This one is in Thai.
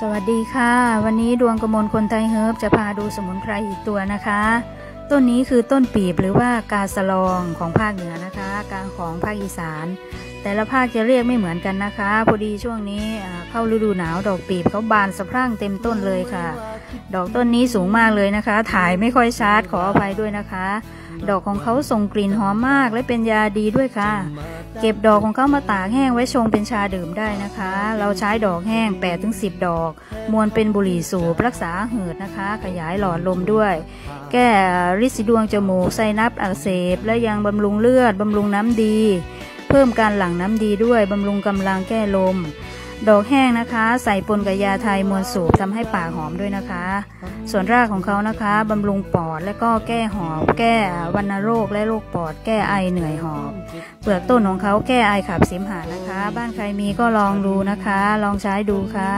สวัสดีค่ะ วันนี้ดวงกระมวลคนไทยเฮิร์บจะพาดูสมุนไพรอีกตัวนะคะ ต้นนี้คือต้นปีบหรือว่ากาสลองของภาคเหนือนะคะ กลางของภาคอีสาน แต่ละภาคจะเรียกไม่เหมือนกันนะคะ พอดีช่วงนี้เข้าฤดูหนาวดอกปีบเขาบานสะพรั่งเต็มต้นเลยค่ะ ดอกต้นนี้สูงมากเลยนะคะ ถ่ายไม่ค่อยชัดขออภัยด้วยนะคะ ดอกของเขาส่งกลิ่นหอมมากและเป็นยาดีด้วยค่ะ เก็บดอกของเขามาตากแห้งไว้ชงเป็นชาดื่มได้นะคะ เราใช้ดอกแห้ง 8-10 ดอก มวนเป็นบุหรี่สูบรักษาหืดนะคะ ขยายหลอดลมด้วย แก้ริดสีดวงจมูกไซนัสอักเสบ และยังบำรุงเลือดบำรุงน้ำดี เพิ่มการหลั่งน้ำดีด้วยบำรุงกำลังแก้ลม ดอกแห้งนะคะ ใส่ปนกับยาไทยมวลสูบทำให้ปากหอมด้วยนะคะ ส่วนรากของเขานะคะบำรุงปอดและก็แก้หอบ แก้วัณโรคและโรคปอด แก้ไอเหนื่อยหอบ เปลือกต้นของเขาแก้ไอขับเสมหะนะคะ บ้านใครมีก็ลองดูนะคะ ลองใช้ดูค่ะ